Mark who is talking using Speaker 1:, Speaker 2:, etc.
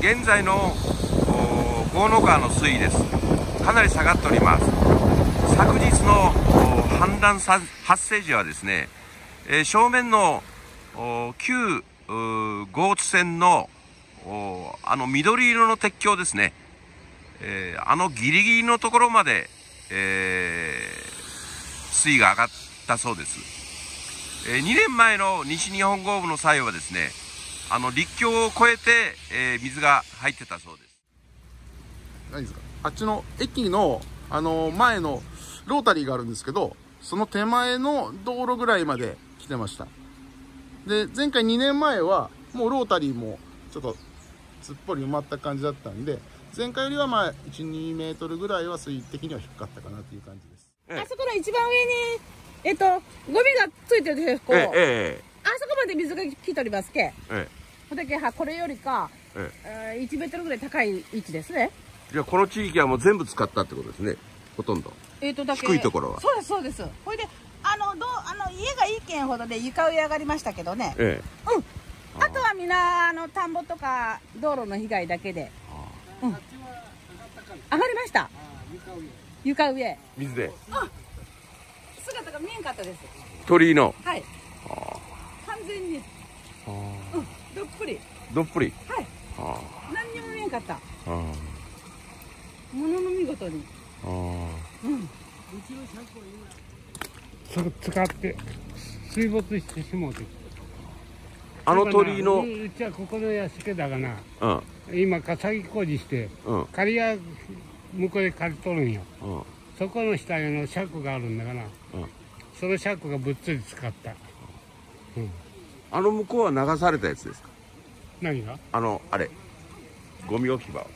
Speaker 1: 現在の河野川の水位です。かなり下がっております。昨日の氾濫発生時はですね、えー、正面の旧豪津線のあの緑色の鉄橋ですね、えー、あのギリギリのところまで、えー、水位が上がったそうです、えー、2年前の西日本豪雨の際はですねあの陸橋を越えて、えー、水が入ってたそうです。
Speaker 2: 何ですか？あっちの駅のあの前のロータリーがあるんですけどその手前の道路ぐらいまで来てました。で前回2年前はもうロータリーもちょっとすっぽり埋まった感じだったんで前回よりはまあ12メートルぐらいは水位的には低かったかなという感じです、
Speaker 3: ええ、あそこの一番上にえっとゴミがついてるでしょこう、ええ、あそこまで水が来ておりますけええ。ほだけはこれよりか、ええ、1メートルぐらい高い位置ですね。
Speaker 1: じゃあこの地域はもう全部使ったってことですね。ほとんど。
Speaker 3: えっ、とだけ
Speaker 1: 低いところは。
Speaker 3: そうですそうです。ほいであのどあの家が一軒ほどで床上上がりましたけどね、ええ、うん。あとはみんなあの田んぼとか道路の被害だけで、うん、上がりました。床上。
Speaker 1: 水で。
Speaker 3: 姿が見えんかったです。
Speaker 1: 鳥居の。
Speaker 3: はい。完全に。うんどっぷり。
Speaker 1: どっぷり？
Speaker 3: はい。何にも見えんかった。ものの見事に。うん。
Speaker 4: それ使って水没してしもうて。
Speaker 1: あの鳥居の
Speaker 4: うちはここの屋敷だがな、うん、今かさぎ工事して、うん、仮屋向こうで借りとるんよ、うん、そこの下にの尺があるんだから、うん、その尺がぶっつり使った、
Speaker 1: うん、あの向こうは流されたやつですか？
Speaker 4: 何が？
Speaker 1: あのあれゴミ置き場